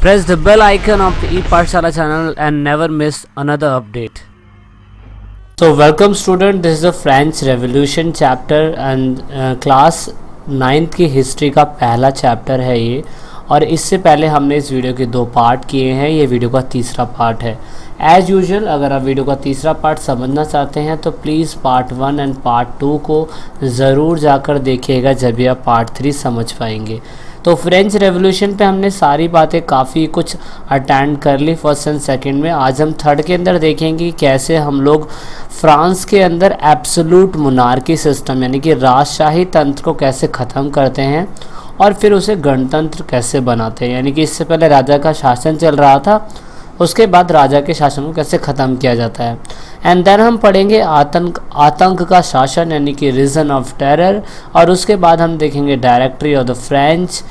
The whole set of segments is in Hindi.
Press the bell icon of the ePathshala channel and never miss another update. So welcome student, this is the French Revolution chapter and uh, class ninth की हिस्ट्री का पहला चैप्टर है ये। और इससे पहले हमने इस वीडियो के दो पार्ट किए हैं। ये वीडियो का तीसरा पार्ट है। एज़ यूजल अगर आप वीडियो का तीसरा पार्ट समझना चाहते हैं तो please part one and part two को ज़रूर जाकर देखिएगा जब भी आप पार्ट थ्री समझ पाएँगे। तो फ्रेंच रेवोल्यूशन पे हमने सारी बातें काफ़ी कुछ अटेंड कर ली फ़र्स्ट एंड सेकंड में। आज हम थर्ड के अंदर देखेंगे कैसे हम लोग फ्रांस के अंदर एब्सोलूट मुनारकी सिस्टम यानी कि राजशाही तंत्र को कैसे ख़त्म करते हैं और फिर उसे गणतंत्र कैसे बनाते हैं। यानी कि इससे पहले राजा का शासन चल रहा था, उसके बाद राजा के शासन को कैसे ख़त्म किया जाता है। एंड देन हम पढ़ेंगे आतंक आतंक का शासन, यानी कि रीजन ऑफ़ टेरर और उसके बाद हम देखेंगे डायरेक्टरी ऑफ़ द फ्रेंच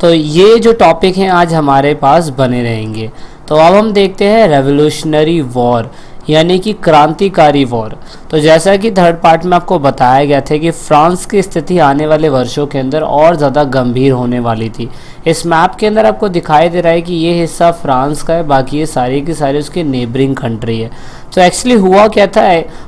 तो ये जो टॉपिक हैं आज हमारे पास बने रहेंगे। तो अब हम देखते हैं रेवोल्यूशनरी वॉर यानी कि क्रांतिकारी वॉर तो जैसा कि थर्ड पार्ट में आपको बताया गया था कि फ्रांस की स्थिति आने वाले वर्षों के अंदर और ज़्यादा गंभीर होने वाली थी। इस मैप के अंदर आपको दिखाई दे रहा है कि ये हिस्सा फ्रांस का है बाकी ये सारी की सारी उसकी नेबरिंग कंट्री है। तो एक्चुअली हुआ क्या था?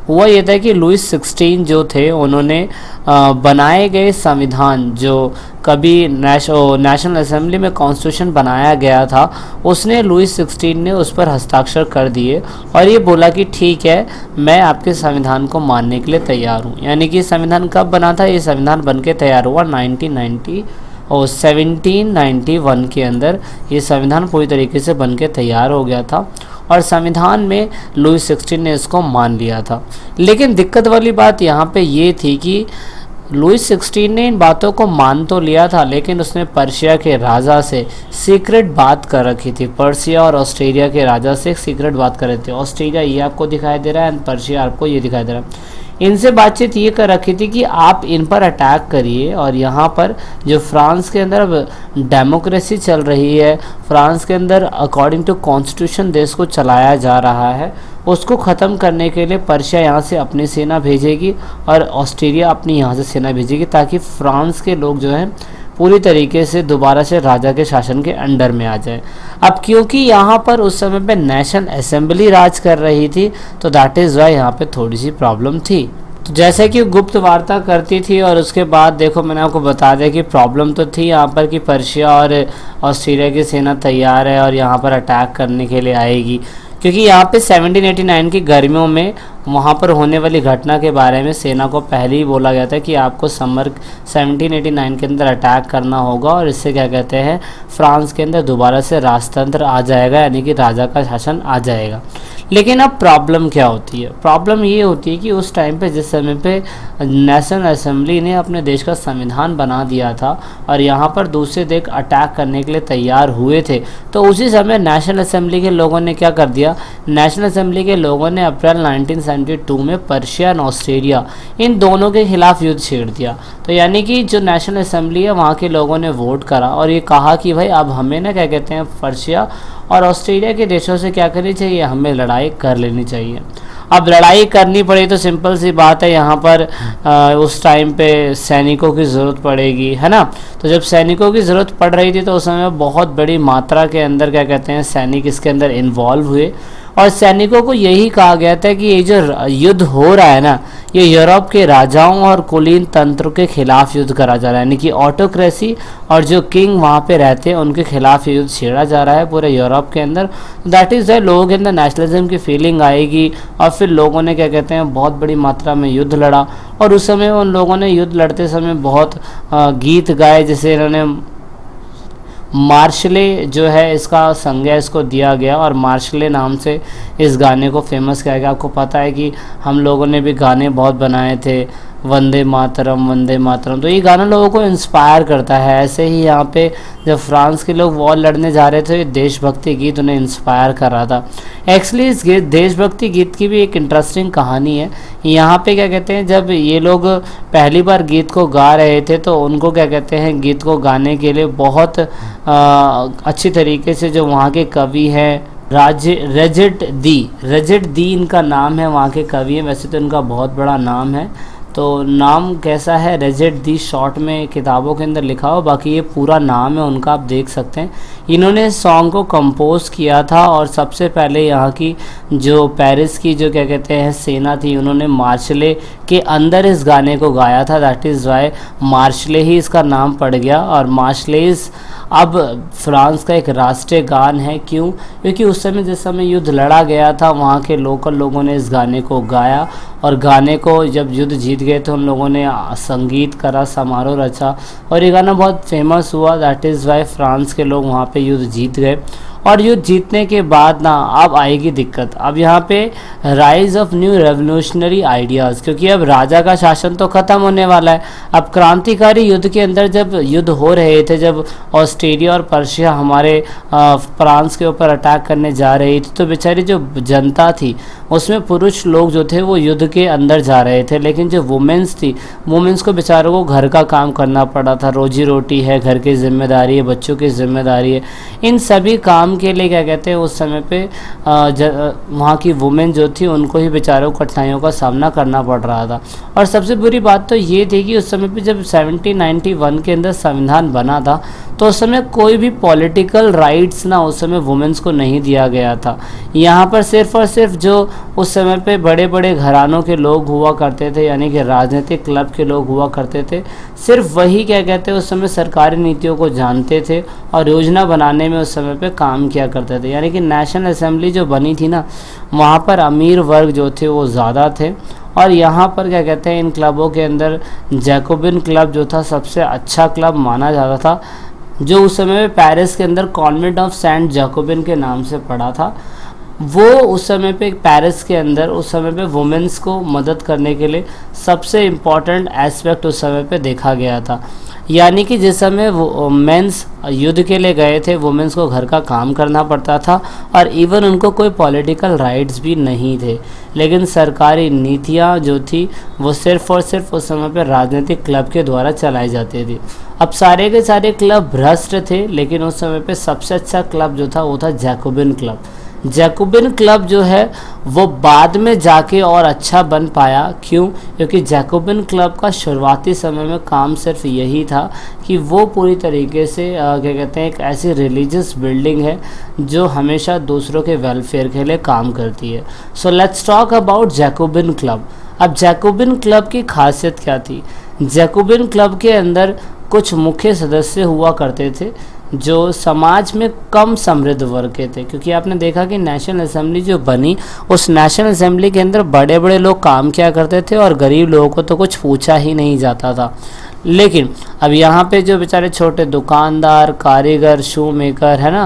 हुआ ये था कि लुइस सिक्सटीन जो थे उन्होंने बनाए गए संविधान जो कभी नेश, नेशनल असेंबली में कॉन्स्टिट्यूशन बनाया गया था उसने लुइस सिक्सटीन ने उस पर हस्ताक्षर कर दिए और ये बोला कि ठीक है मैं आपके संविधान को मानने के लिए तैयार हूँ। यानी कि संविधान कब बना था? ये संविधान बन के तैयार हुआ 1990 और 1791 के अंदर। ये संविधान पूरी तरीके से बन के तैयार हो गया था और संविधान में लुई सिक्सटीन ने इसको मान लिया था। लेकिन दिक्कत वाली बात यहाँ पे ये थी कि लुइस सिक्सटीन ने इन बातों को मान तो लिया था, लेकिन उसने पर्शिया के राजा से सीक्रेट बात कर रखी थी। पर्शिया और ऑस्ट्रेलिया के राजा से सीक्रेट बात कर रहे थे। ऑस्ट्रेलिया ये आपको दिखाई दे रहा है, एंड पर्शिया आपको ये दिखाई दे रहा है। इनसे बातचीत ये कर रखी थी कि आप इन पर अटैक करिए, और यहाँ पर जो फ्रांस के अंदर अब डेमोक्रेसी चल रही है, फ्रांस के अंदर अकॉर्डिंग टू कॉन्स्टिट्यूशन देश को चलाया जा रहा है। उसको ख़त्म करने के लिए पर्शिया यहाँ से अपनी सेना भेजेगी और ऑस्ट्रेलिया अपनी यहाँ से सेना भेजेगी ताकि फ्रांस के लोग जो हैं पूरी तरीके से दोबारा से राजा के शासन के अंडर में आ जाए। अब क्योंकि यहाँ पर उस समय पे नेशनल असेंबली राज कर रही थी तो दैट इज़ वाई यहाँ पे थोड़ी सी प्रॉब्लम थी। तो जैसे कि गुप्त वार्ता करती थी और उसके बाद देखो मैंने आपको बता दिया कि प्रॉब्लम तो थी यहाँ पर कि पर्शिया और ऑस्ट्रेलिया की सेना तैयार है और यहाँ पर अटैक करने के लिए आएगी। क्योंकि यहाँ पे 1789 की गर्मियों में वहाँ पर होने वाली घटना के बारे में सेना को पहले ही बोला गया था कि आपको समर 1789 के अंदर अटैक करना होगा और इससे क्या कहते हैं, फ्रांस के अंदर दोबारा से राजतंत्र आ जाएगा, यानी कि राजा का शासन आ जाएगा। लेकिन अब प्रॉब्लम क्या होती है? प्रॉब्लम ये होती है कि उस टाइम पे, जिस समय पे नेशनल असम्बली ने अपने देश का संविधान बना दिया था और यहाँ पर दूसरे देश अटैक करने के लिए तैयार हुए थे तो उसी समय नेशनल असम्बली के लोगों ने क्या कर दिया? नेशनल असम्बली के लोगों ने अप्रैल 1972 में पर्शिया और ऑस्ट्रेलिया, इन दोनों के खिलाफ युद्ध छेड़ दिया। तो यानी कि जो नेशनल असम्बली है, वहाँ के लोगों ने वोट करा और ये कहा कि भाई, अब हमें ना क्या कहते हैं, पर्शिया और ऑस्ट्रेलिया के देशों से क्या करनी चाहिए? हमें लड़ाई कर लेनी चाहिए। अब लड़ाई करनी पड़ी तो सिंपल सी बात है यहाँ पर आ, उस टाइम पे सैनिकों की ज़रूरत पड़ेगी है ना? तो जब सैनिकों की ज़रूरत पड़ रही थी तो उस समय बहुत बड़ी मात्रा के अंदर क्या कहते हैं सैनिक इसके अंदर इन्वॉल्व हुए। और सैनिकों को यही कहा गया था कि ये जो युद्ध हो रहा है ना, ये यूरोप के राजाओं और कुलीन तंत्र के खिलाफ युद्ध करा जा रहा है। यानी कि ऑटोक्रेसी और जो किंग वहाँ पे रहते हैं, उनके खिलाफ युद्ध छेड़ा जा रहा है पूरे यूरोप के अंदर। दैट इज़ द लोगों के अंदर नेशनलिज्म की फीलिंग आएगी और फिर लोगों ने क्या कहते हैं, बहुत बड़ी मात्रा में युद्ध लड़ा। और उस समय उन लोगों ने युद्ध लड़ते समय बहुत गीत गाए, जैसे इन्होंने मार्शले जो है इसका संज्ञा इसको दिया गया और मार्शले नाम से इस गाने को फ़ेमस किया गया। आपको पता है कि हम लोगों ने भी गाने बहुत बनाए थे। वंदे मातरम वंदे मातरम। तो ये गाना लोगों को इंस्पायर करता है। ऐसे ही यहाँ पे जब फ्रांस के लोग वॉर लड़ने जा रहे थे देशभक्ति गीत उन्हें इंस्पायर कर रहा था। एक्चुअली इस गीत देशभक्ति गीत की भी एक इंटरेस्टिंग कहानी है। यहाँ पे क्या कहते हैं जब ये लोग पहली बार गीत को गा रहे थे तो उनको क्या कहते हैं गीत को गाने के लिए बहुत आ, अच्छी तरीके से जो वहाँ के कवि हैं राज रजट दी रजट दी इनका नाम है वहाँ के कवि हैं। वैसे तो इनका बहुत बड़ा नाम है। तो नाम कैसा है? रेजेट दी शॉर्ट में किताबों के अंदर लिखा हो, बाकी ये पूरा नाम है, उनका आप देख सकते हैं। इन्होंने सॉन्ग को कंपोज किया था और सबसे पहले यहाँ की जो पेरिस की जो क्या कहते हैं, सेना थी, उन्होंने मार्शले के अंदर इस गाने को गाया था। दैट इज़ वाई मार्शले ही इसका नाम पड़ गया। और मार्शलेज अब फ्रांस का एक राष्ट्रीय गान है। क्यों? क्योंकि उस समय जिस समय युद्ध लड़ा गया था, वहाँ के लोकल लोगों ने इस गाने को गाया। और गाने को जब युद्ध जीत गए थे उन लोगों ने संगीत करा, समारोह रचा और ये गाना बहुत फ़ेमस हुआ दैट इज़ वाई फ्रांस के लोग वहाँ पे युद्ध जीत गए। और युद्ध जीतने के बाद ना अब आएगी दिक्कत। अब यहाँ पे rise of new revolutionary ideas क्योंकि अब राजा का शासन तो ख़त्म होने वाला है। अब क्रांतिकारी युद्ध के अंदर जब युद्ध हो रहे थे, जब ऑस्ट्रेलिया और पर्शिया हमारे फ्रांस के ऊपर अटैक करने जा रही थी तो बेचारी जो जनता थी, उसमें पुरुष लोग जो थे, वो युद्ध के अंदर जा रहे थे। लेकिन जो वुमेंस थी वुमेंस को बेचारों को घर का काम करना पड़ा था। रोजी रोटी है, घर की ज़िम्मेदारी है, बच्चों की ज़िम्मेदारी है। इन सभी काम काम के लिए क्या कहते हैं, उस समय पे वहाँ की वुमेन जो थी, उनको ही बेचारों कठिनाइयों का सामना करना पड़ रहा था। और सबसे बुरी बात तो ये थी कि उस समय पे जब 1791 के अंदर संविधान बना था तो उस समय कोई भी पॉलिटिकल राइट्स ना, उस समय वुमेंस को नहीं दिया गया था। यहाँ पर सिर्फ़ और सिर्फ़ जो उस समय पे बड़े बड़े घरानों के लोग हुआ करते थे, यानी कि राजनीतिक क्लब के लोग हुआ करते थे, सिर्फ़ वही क्या कहते हैं, उस समय सरकारी नीतियों को जानते थे और योजना बनाने में उस समय पर काम किया करते थे। यानी कि नेशनल असम्बली जो बनी थी ना, वहाँ पर अमीर वर्ग जो थे वो ज़्यादा थे। और यहाँ पर क्या कहते हैं, इन क्लबों के अंदर जैकोबिन क्लब जो था, सबसे अच्छा क्लब माना जाता था। जो उस समय में पेरिस के अंदर कॉन्वेंट ऑफ़ सेंट जैकोबिन के नाम से पड़ा था, वो उस समय पे पेरिस के अंदर, उस समय पे वुमेंस को मदद करने के लिए सबसे इंपॉर्टेंट एस्पेक्ट उस समय पे देखा गया था। यानी कि जिस समय वो मेंस युद्ध के लिए गए थे वुमेंस को घर का काम करना पड़ता था और इवन उनको कोई पॉलिटिकल राइट्स भी नहीं थे। लेकिन सरकारी नीतियाँ जो थी, वो सिर्फ़ और सिर्फ़ उस समय पर राजनीतिक क्लब के द्वारा चलाई जाती थी। अब सारे के सारे क्लब भ्रष्ट थे, लेकिन उस समय पर सबसे अच्छा क्लब जो था, वो था जैकोबिन क्लब। जैकोबिन क्लब जो है, वो बाद में जाके और अच्छा बन पाया। क्यों? क्योंकि जैकोबिन क्लब का शुरुआती समय में काम सिर्फ़ यही था कि वो पूरी तरीके से क्या कहते हैं, एक ऐसी रिलीजियस बिल्डिंग है जो हमेशा दूसरों के वेलफेयर के लिए काम करती है। So let's talk about Jacobin club. अब जैकोबिन क्लब की खासियत क्या थी? जैकोबिन क्लब के अंदर कुछ मुख्य सदस्य हुआ करते थे। जो समाज में कम समृद्ध वर्ग के थे। क्योंकि आपने देखा कि नेशनल असेंबली जो बनी, उस नेशनल असेंबली के अंदर बड़े बड़े लोग काम किया करते थे और गरीब लोगों को तो कुछ पूछा ही नहीं जाता था। लेकिन अब यहाँ पे जो बेचारे छोटे दुकानदार, कारीगर शू मेकर है ना,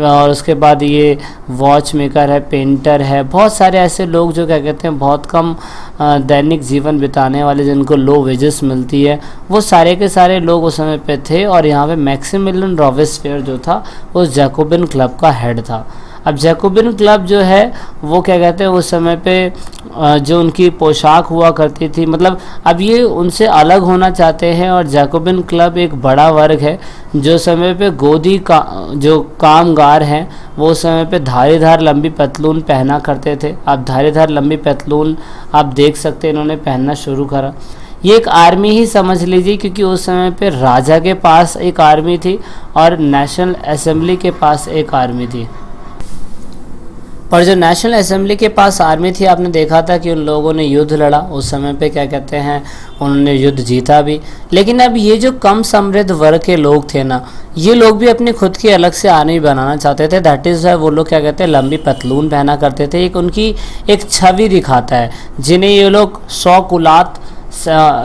और उसके बाद ये वॉच मेकर है पेंटर है, बहुत सारे ऐसे लोग जो क्या कहते हैं, बहुत कम दैनिक जीवन बिताने वाले जिनको लो वेजेस मिलती है, वो सारे के सारे लोग उस समय पे थे और यहाँ पे मैक्सिमिलियन रॉबिस्फेयर जो था वो जैकोबिन क्लब का हेड था। अब जैकोबिन क्लब जो है, वो क्या कहते हैं, उस समय पे जो उनकी पोशाक हुआ करती थी। मतलब अब ये उनसे अलग होना चाहते हैं और जैकोबिन क्लब एक बड़ा वर्ग है। जो समय पे गोदी का, जो कामगार हैं, वो समय पे धारीधार लंबी पतलून पहना करते थे। अब धारीधार लंबी पतलून आप देख सकते हैं, इन्होंने पहनना शुरू करा। ये एक आर्मी ही समझ लीजिए, क्योंकि उस समय पे राजा के पास एक आर्मी थी और नेशनल असेंबली के पास एक आर्मी थी। और जो नेशनल असेंबली के पास आर्मी थी, आपने देखा था कि उन लोगों ने युद्ध लड़ा। उस समय पे क्या कहते हैं, उन्होंने युद्ध जीता भी। लेकिन अब ये जो कम समृद्ध वर्ग के लोग थे ना, ये लोग भी अपनी खुद की अलग से आर्मी बनाना चाहते थे। दैट इज़ वो लोग क्या कहते हैं, लंबी पतलून पहना करते थे। एक उनकी एक छवि दिखाता है, जिन्हें ये लोग सौ कुलात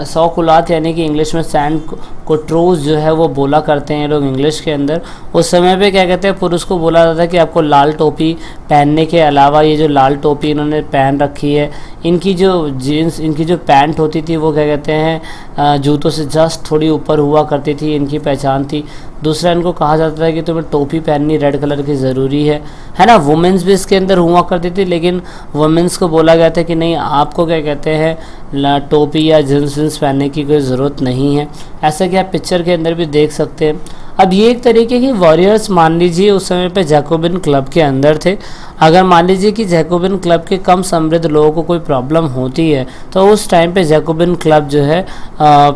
सौ कुलात यानी कि इंग्लिश में सैंड कोट्रोज जो है वो बोला करते हैं लोग इंग्लिश के अंदर। उस समय पे क्या कहते हैं, पुरुष को बोला जाता है कि आपको लाल टोपी पहनने के अलावा ये जो लाल टोपी इन्होंने पहन रखी है, इनकी जो जीन्स इनकी जो पैंट होती थी, वो क्या कहते हैं जूतों से जस्ट थोड़ी ऊपर हुआ करती थी, इनकी पहचान थी। दूसरा इनको कहा जाता था कि तुम्हें टोपी पहननी रेड कलर की ज़रूरी है। है ना वुमेंस भी इसके अंदर हुआ करती थी, लेकिन वुमेंस को बोला गया था कि नहीं, आपको क्या कहते हैं टोपी या जींस जींस पहनने की कोई ज़रूरत नहीं है। ऐसा कि आप पिक्चर के अंदर भी देख सकते हैं। अब ये एक तरीके की वॉरियर्स मान लीजिए उस समय पे जैकोबिन क्लब के अंदर थे। अगर मान लीजिए कि जैकोबिन क्लब के कम समृद्ध लोगों को कोई प्रॉब्लम होती है तो उस टाइम पे जैकोबिन क्लब जो है आ,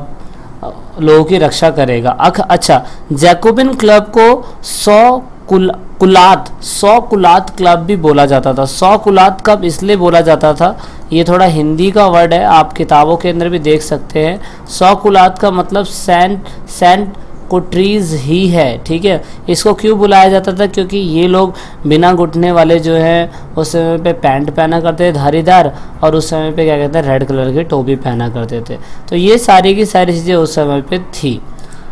लोगों की रक्षा करेगा। अख अच्छा जैकोबिन क्लब को सौ कुल कुलात सौ कुलात क्लब भी बोला जाता था। सौ कुलात क्लब इसलिए बोला जाता था? ये थोड़ा हिंदी का वर्ड है, आप किताबों के अंदर भी देख सकते हैं। सौ कुलात का मतलब सेंट सेंट ट्रीज ही है, ठीक है? इसको क्यों बुलाया जाता था? क्योंकि ये लोग बिना घुटने वाले जो हैं, उस समय पे पैंट पहना करते थे धारीदार और उस समय पे क्या कहते हैं रेड कलर की टोपी पहना करते थे। तो ये सारी की सारी चीज़ें उस समय पे थी।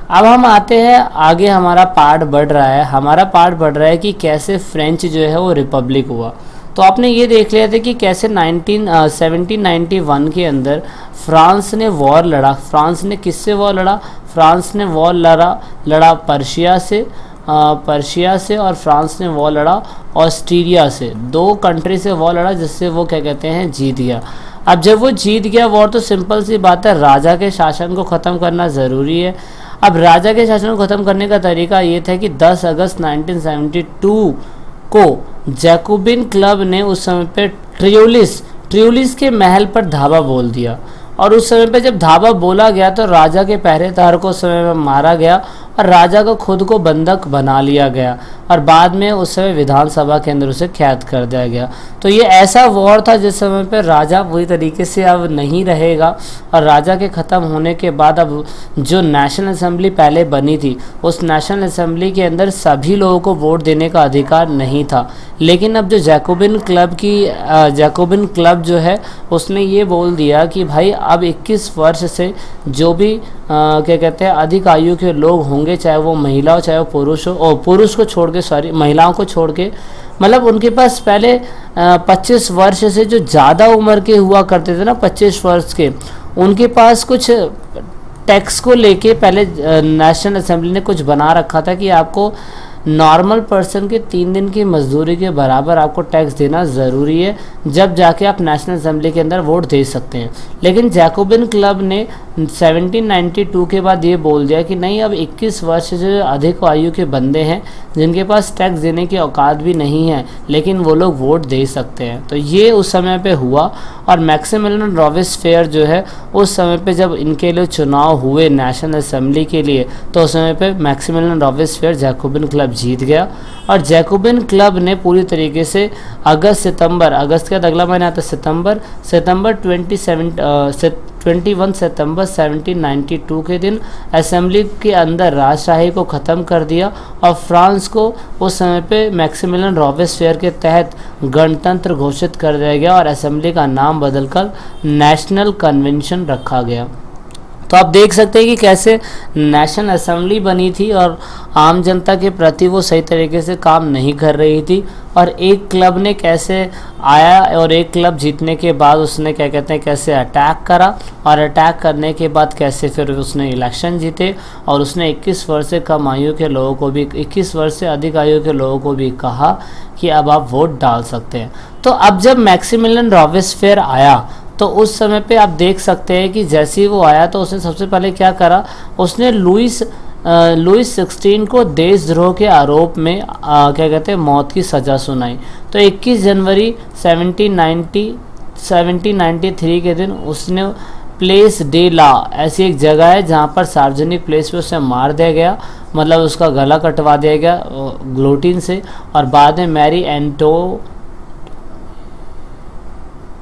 अब हम आते हैं, आगे हमारा पार्ट बढ़ रहा है। हमारा पार्ट बढ़ रहा है कि कैसे फ्रेंच जो है वो रिपब्लिक हुआ। तो आपने ये देख लिया था कि कैसे 19 1791 के अंदर फ्रांस ने वॉर लड़ा। फ्रांस ने किससे वॉर लड़ा? फ्रांस ने वॉर लड़ा लड़ा पर्शिया से पर्शिया से और फ्रांस ने वॉर लड़ा ऑस्ट्रेलिया से। दो कंट्री से वॉर लड़ा जिससे वो क्या कहते हैं, जीत गया। अब जब वो जीत गया वॉर तो सिंपल सी बात है, राजा के शासन को ख़त्म करना ज़रूरी है। अब राजा के शासन को ख़त्म करने का तरीका ये था कि 10 अगस्त 1972 को जैकोबिन क्लब ने उस समय पे ट्रियोलिस ट्रियोलिस के महल पर धावा बोल दिया। और उस समय पे जब धावा बोला गया तो राजा के पहरेदार को उस समय में मारा गया और राजा को खुद को बंधक बना लिया गया और बाद में उस समय विधानसभा के अंदर उसे कैद कर दिया गया। तो ये ऐसा वॉर था जिस समय पर राजा पूरी तरीके से अब नहीं रहेगा और राजा के ख़त्म होने के बाद अब जो नेशनल असम्बली पहले बनी थी, उस नेशनल असम्बली के अंदर सभी लोगों को वोट देने का अधिकार नहीं था। लेकिन अब जो जैकोबिन क्लब की जैकोबिन क्लब जो है, उसने ये बोल दिया कि भाई अब 21 वर्ष से जो भी क्या कहते हैं, अधिक आयु के लोग होंगे चाहे वो महिला हो, चाहे वो पुरुष हो। और पुरुष को छोड़ के सॉरी महिलाओं को छोड़ के मतलब उनके पास पहले पच्चीस वर्ष से जो ज़्यादा उम्र के हुआ करते थे ना, पच्चीस वर्ष के, उनके पास कुछ टैक्स को लेके पहले नेशनल असेंबली ने कुछ बना रखा था कि आपको नॉर्मल पर्सन के तीन दिन की मजदूरी के बराबर आपको टैक्स देना ज़रूरी है, जब जाके आप नेशनल असेंबली के अंदर वोट दे सकते हैं। लेकिन जैकोबिन क्लब ने 1792 के बाद ये बोल दिया कि नहीं, अब 21 वर्ष से अधिक आयु के बंदे हैं, जिनके पास टैक्स देने की औकात भी नहीं है, लेकिन वो लोग वोट दे सकते हैं। तो ये उस समय पे हुआ और मैक्सिमिलियन रॉविस फेयर जो है, उस समय पे जब इनके लिए चुनाव हुए नेशनल असेंबली के लिए तो उस समय पे Maximilien Robespierre Jacobin club जीत गया। और जैकोबिन क्लब ने पूरी तरीके से अगस्त सितंबर, अगस्त का अगला महीना आता सितंबर सितंबर ट्वेंटी सेवन 21 सितंबर 1792 के दिन असेंबली के अंदर राजशाही को ख़त्म कर दिया और फ्रांस को उस समय पे मैक्सिमिलियन रॉबेसफेयर के तहत गणतंत्र घोषित कर दिया गया और असेंबली का नाम बदलकर नेशनल कन्वेंशन रखा गया। तो आप देख सकते हैं कि कैसे नेशनल असेंबली बनी थी और आम जनता के प्रति वो सही तरीके से काम नहीं कर रही थी। और एक क्लब ने कैसे आया और एक क्लब जीतने के बाद उसने क्या कहते हैं, कैसे अटैक करा और अटैक करने के बाद कैसे फिर उसने इलेक्शन जीते और उसने 21 वर्ष से कम आयु के लोगों को भी 21 वर्ष से अधिक आयु के लोगों को भी कहा कि अब आप वोट डाल सकते हैं। तो अब जब मैक्सिमिलियन रॉबिस फेयर आया तो उस समय पे आप देख सकते हैं कि जैसे ही वो आया तो उसने सबसे पहले क्या करा? उसने लुइस लुइस सिक्सटीन को देशद्रोह के आरोप में आ, क्या कहते हैं मौत की सज़ा सुनाई। तो 21 जनवरी 1790 1793 के दिन उसने प्लेस डे ला। ऐसी एक जगह है जहाँ पर सार्वजनिक प्लेस पे उसे मार दिया गया मतलब उसका गला कटवा दिया गया ग्लोटीन से। और बाद में मैरी एंटो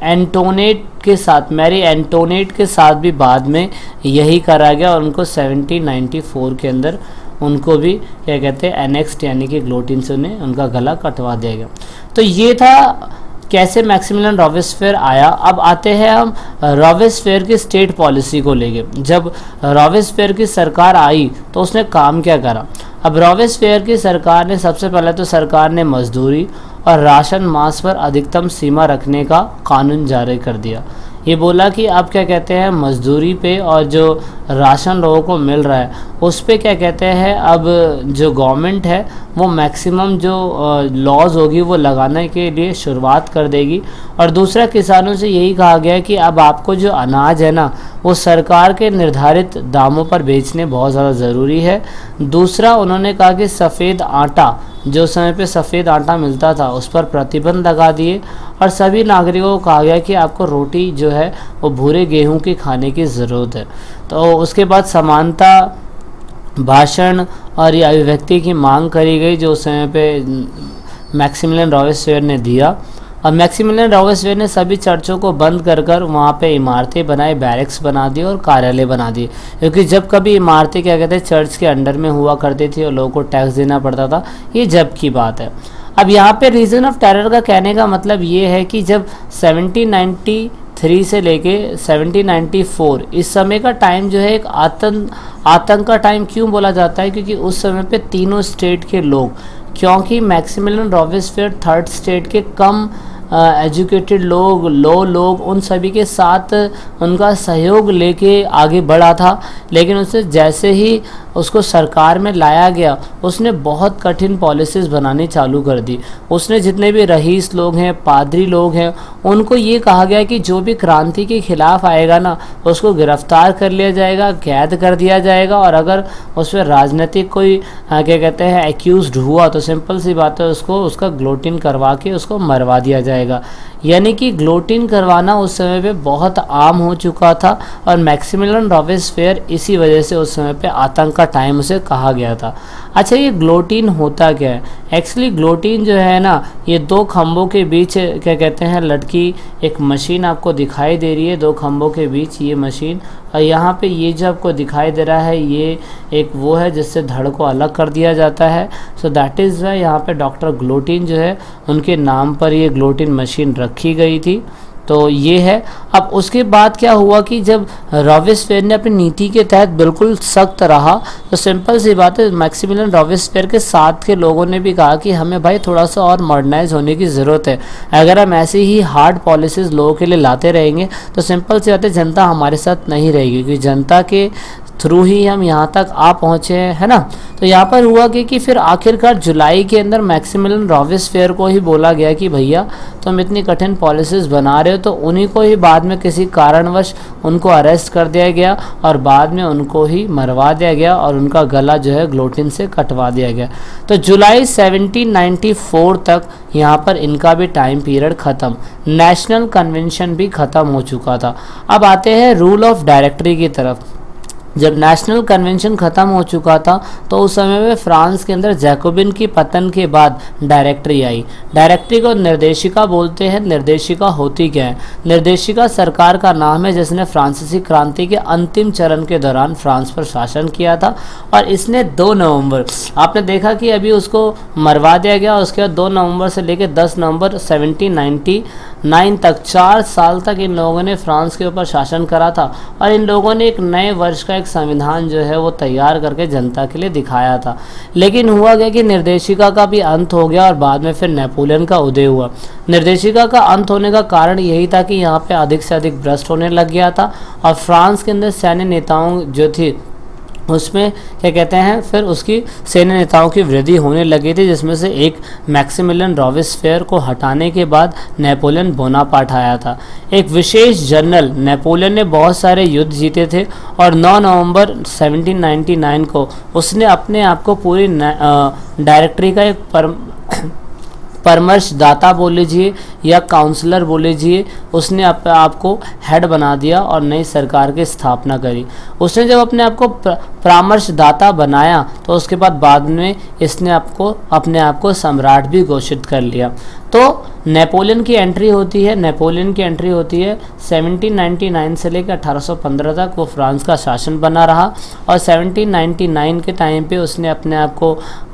एंटोनेट के साथ मैरी एंटोनेट के साथ भी बाद में यही करा गया और उनको 1794 के अंदर उनको भी, क्या कहते हैं एनेक्स्ट यानी कि ग्लोटिन से उन्हें उनका गला कटवा दिया गया। तो ये था कैसे मैक्सिमिलियन रॉबिस्फेयर आया। अब आते हैं हम रॉबिस्फेयर की स्टेट पॉलिसी को लेके। जब रॉबिस्फेयर की सरकार आई तो उसने काम क्या करा? अब रॉबिस्फेयर की सरकार ने, सबसे पहले तो सरकार ने मजदूरी और राशन मास पर अधिकतम सीमा रखने का कानून जारी कर दिया। ये बोला कि अब क्या कहते हैं, मजदूरी पे और जो राशन लोगों को मिल रहा है, उस पर क्या कहते हैं, अब जो गवर्नमेंट है, वो मैक्सिमम जो लॉज होगी, वो लगाने के लिए शुरुआत कर देगी। और दूसरा, किसानों से यही कहा गया कि अब आपको जो अनाज है ना, वो सरकार के निर्धारित दामों पर बेचने बहुत ज़्यादा ज़रूरी है। दूसरा, उन्होंने कहा कि सफ़ेद आटा जो समय पे सफ़ेद आटा मिलता था, उस पर प्रतिबंध लगा दिए और सभी नागरिकों को कहा गया कि आपको रोटी जो है, वो भूरे गेहूँ के खाने की ज़रूरत है। तो उसके बाद समानता, भाषण और ये अभिव्यक्ति की मांग करी गई, जो उस समय पे मैक्सिमिलियन रॉयसवेयर ने दिया। और मैक्सिमिलियन रॉबर्ट्सवेयर ने सभी चर्चों को बंद कर कर वहाँ पर इमारतें बनाई, बैरिक्स बना दिए और कार्यालय बना दिए। क्योंकि जब कभी इमारतें, क्या कहते हैं, चर्च के अंडर में हुआ करती थी और लोगों को टैक्स देना पड़ता था, ये जब की बात है। अब यहाँ पे रीज़न ऑफ़ टेरर का कहने का मतलब ये है कि जब सेवनटीन थ्री से लेके 1794 इस समय का टाइम जो है एक आतंक आतंक का टाइम क्यों बोला जाता है? क्योंकि उस समय पे तीनों स्टेट के लोग, क्योंकि मैक्सिमिलियन रॉबिस्फेयर थर्ड स्टेट के कम एजुकेटेड लोग, लो लोग, उन सभी के साथ उनका सहयोग लेके आगे बढ़ा था। लेकिन उसे जैसे ही उसको सरकार में लाया गया, उसने बहुत कठिन पॉलिसीज़ बनानी चालू कर दी। उसने जितने भी रईस लोग हैं, पादरी लोग हैं, उनको ये कहा गया कि जो भी क्रांति के खिलाफ आएगा ना, उसको गिरफ़्तार कर लिया जाएगा, कैद कर दिया जाएगा और अगर उस पर राजनीतिक कोई क्या कहते हैं एक्यूज हुआ तो सिंपल सी बात है, उसको, उसका ग्लोटिन करवा के उसको मरवा दिया जाएगा। यानी कि ग्लोटिन करवाना उस समय पे बहुत आम हो चुका था और मैक्सिमिलन रॉबिस फेयर इसी वजह से उस समय पे आतंक का टाइम उसे कहा गया था। अच्छा ये ग्लोटिन होता क्या है? एक्चुअली ग्लोटिन जो है ना, ये दो खम्भों के बीच, क्या कहते हैं लड़की एक मशीन आपको दिखाई दे रही है। दो खम्भों के बीच ये मशीन यहाँ पे ये जो आपको दिखाई दे रहा है, ये एक वो है जिससे धड़ को अलग कर दिया जाता है। सो दैट इज़ वाई यहाँ पे डॉक्टर ग्लोटिन जो है, उनके नाम पर ये ग्लोटिन मशीन रखी गई थी। तो ये है। अब उसके बाद क्या हुआ कि जब रॉबिस्फेयर ने अपनी नीति के तहत बिल्कुल सख्त रहा तो सिंपल सी बात है मैक्सिमिलियन रॉबिस्फेयर के साथ के लोगों ने भी कहा कि हमें भाई थोड़ा सा और मॉडर्नाइज होने की ज़रूरत है। अगर हम ऐसे ही हार्ड पॉलिसीज़ लोगों के लिए लाते रहेंगे तो सिंपल सी बात है जनता हमारे साथ नहीं रहेगी क्योंकि जनता के थ्रू ही हम यहाँ तक आ पहुँचे हैं है ना? तो यहाँ पर हुआ कि, कि फिर आखिरकार जुलाई के अंदर मैक्सिमिलियन फेयर को ही बोला गया कि भैया तुम इतनी कठिन पॉलिसीज़ बना रहे हो तो उन्हीं को ही बाद में किसी कारणवश उनको अरेस्ट कर दिया गया और बाद में उनको ही मरवा दिया गया और उनका गला जो है ग्लोटिन से कटवा दिया गया। तो जुलाई 1794 तक यहाँ पर इनका भी टाइम पीरियड ख़त्म। नेशनल कन्वेंशन भी ख़त्म हो चुका था। अब आते हैं रूल ऑफ़ डायरेक्टरी की तरफ़। जब नेशनल कन्वेंशन ख़त्म हो चुका था तो उस समय में फ्रांस के अंदर जैकोबिन की पतन के बाद डायरेक्टरी आई। डायरेक्टरी को निर्देशिका बोलते हैं, निर्देशिका होती क्या है? निर्देशिका सरकार का नाम है, जिसने फ्रांसीसी क्रांति के अंतिम चरण के दौरान फ्रांस पर शासन किया था, और इसने दो नवंबर, आपने देखा कि अभी उसको मरवा दिया गया, उसके बाद दो नवंबर से लेकर दस नवंबर सेवनटीन नाइन तक, चार साल तक इन लोगों ने फ्रांस के ऊपर शासन करा था और इन लोगों ने एक नए वर्ष का एक संविधान जो है वो तैयार करके जनता के लिए दिखाया था। लेकिन हुआ गया कि निर्देशिका का भी अंत हो गया और बाद में फिर नेपोलियन का उदय हुआ। निर्देशिका का अंत होने का कारण यही था कि यहाँ पे अधिक से अधिक भ्रष्ट होने लग गया था और फ्रांस के अंदर सैन्य नेताओं जो थी उसमें क्या कहते हैं, फिर उसकी सैन्य नेताओं की वृद्धि होने लगी थी, जिसमें से एक मैक्सिमिलियन रॉबिस्फेयर को हटाने के बाद नेपोलियन बोनापार्ट आया था। एक विशेष जनरल, नेपोलियन ने बहुत सारे युद्ध जीते थे और 9 नवंबर 1799 को उसने अपने आप को पूरी डायरेक्टरी का एक पर परामर्शदाता बोल लीजिए या काउंसलर बोल लीजिए उसने आप, आपको हेड बना दिया और नई सरकार की स्थापना करी। उसने जब अपने आप को परामर्शदाता बनाया तो उसके बाद बाद में इसने आपको अपने आप को सम्राट भी घोषित कर लिया। तो नेपोलियन की एंट्री होती है नेपोलियन की एंट्री होती है 1799 से लेकर 1815 तक वो फ्रांस का शासन बना रहा और 1799 के टाइम पे उसने अपने आप को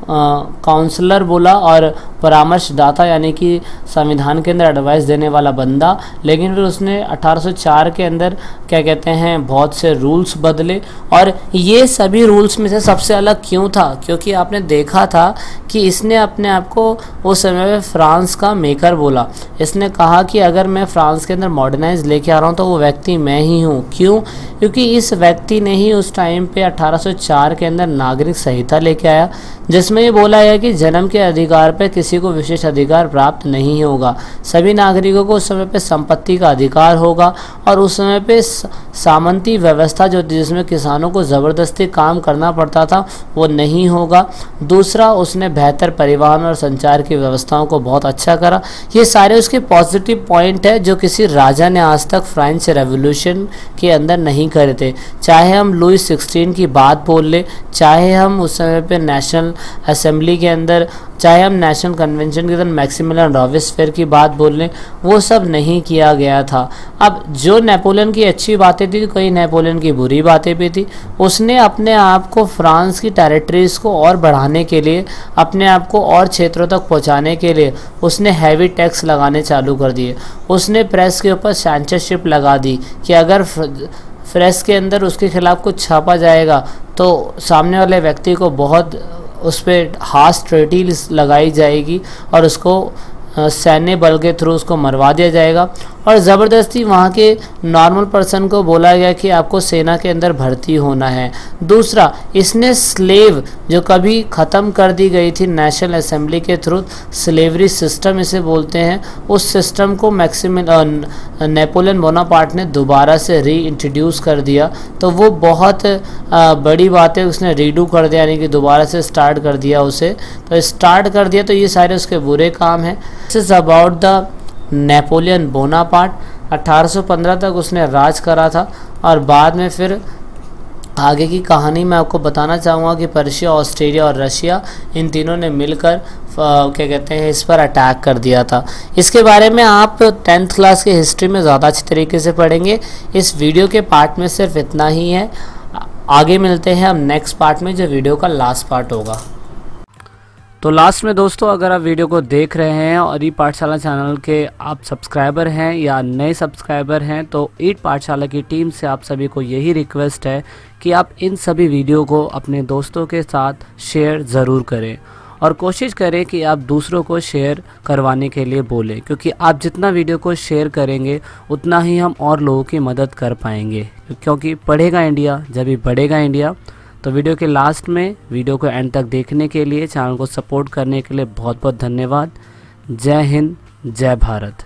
काउंसलर बोला और परामर्शदाता यानी कि संविधान के अंदर एडवाइस देने वाला बंदा। लेकिन फिर उसने 1804 के अंदर क्या कहते हैं, बहुत से रूल्स बदले। और ये सभी रूल्स में से सबसे अलग क्यों था? क्योंकि आपने देखा था कि इसने अपने आप को उस समय में फ्रांस का मेकर बोला। इसने कहा कि अगर मैं फ्रांस के अंदर मॉडर्नाइज लेके आ रहा हूँ तो वो व्यक्ति मैं ही हूँ। क्यों? क्योंकि इस व्यक्ति ने ही उस टाइम पे 1804 के अंदर नागरिक संहिता लेके आया। जिसमें ये बोला गया कि जन्म के अधिकार पर किसी को विशेष अधिकार प्राप्त नहीं होगा। सभी नागरिकों को उस समय पर संपत्ति का अधिकार होगा और उस समय पर सामंती व्यवस्था जो जिसमें किसानों को ज़बरदस्ती काम करना पड़ता था, वो नहीं होगा। दूसरा, उसने बेहतर परिवहन और संचार की व्यवस्थाओं को बहुत अच्छा करा। ये सारे उसके पॉजिटिव पॉइंट है, जो किसी राजा ने आज तक फ्रेंच रेवोल्यूशन के अंदर नहीं करे थे। चाहे हम लुइस सिक्सटीन की बात बोल ले, चाहे हम उस समय पर नेशनल असेंबली के अंदर, चाहे हम नेशनल कन्वेंशन के अंदर मैक्सिमिलियन रॉबिस्फेयर की बात बोल लें, वो सब नहीं किया गया था। अब जो नेपोलियन की अच्छी बातें थी, कई नेपोलियन की बुरी बातें भी थी, उसने अपने आप को फ्रांस की टेरिटरीज़ को और बढ़ाने के लिए, अपने आप को और क्षेत्रों तक पहुँचाने के लिए, उसने हैवी टैक्स लगाने चालू कर दिए। उसने प्रेस के ऊपर सेंसरशिप लगा दी कि अगर प्रेस के अंदर उसके खिलाफ कुछ छापा जाएगा तो सामने वाले व्यक्ति को बहुत उस पर हाथ ट्रेटी लगाई जाएगी और उसको सैन्य बल के थ्रू उसको मरवा दिया जाएगा। और ज़बरदस्ती वहाँ के नॉर्मल पर्सन को बोला गया कि आपको सेना के अंदर भर्ती होना है। दूसरा इसने स्लेव जो कभी ख़त्म कर दी गई थी नेशनल असेंबली के थ्रू स्लेवरी सिस्टम इसे बोलते हैं उस सिस्टम को मैक्सिम नेपोलियन बोनापार्ट ने दोबारा से री इंट्रोड्यूस कर दिया। तो वो बहुत आ, बड़ी बात है उसने रीडू कर दिया यानी कि दोबारा से स्टार्ट कर दिया उसे। तो स्टार्ट कर दिया तो ये सारे उसके बुरे काम हैं। This is about the Napoleon Bonaparte. 1815 तक उसने राज करा था और बाद में फिर आगे की कहानी मैं आपको बताना चाहूँगा कि पर्शिया, ऑस्ट्रेलिया और रशिया इन तीनों ने मिलकर क्या कहते हैं, इस पर अटैक कर दिया था। इसके बारे में आप टेंथ क्लास की हिस्ट्री में ज़्यादा अच्छे तरीके से पढ़ेंगे। इस वीडियो के पार्ट में सिर्फ़ इतना ही है। आगे मिलते हैं हम नेक्स्ट पार्ट में, जो वीडियो का लास्ट पार्ट होगा। तो लास्ट में दोस्तों, अगर आप वीडियो को देख रहे हैं और ई पाठशाला चैनल के आप सब्सक्राइबर हैं या नए सब्सक्राइबर हैं तो ईट पाठशाला की टीम से आप सभी को यही रिक्वेस्ट है कि आप इन सभी वीडियो को अपने दोस्तों के साथ शेयर ज़रूर करें। और कोशिश करें कि आप दूसरों को शेयर करवाने के लिए बोलें, क्योंकि आप जितना वीडियो को शेयर करेंगे, उतना ही हम और लोगों की मदद कर पाएँगे। क्योंकि पढ़ेगा इंडिया जब भी बढ़ेगा इंडिया तो वीडियो के लास्ट में, वीडियो को एंड तक देखने के लिए चैनल को सपोर्ट करने के लिए बहुत बहुत धन्यवाद। जय हिंद, जय भारत।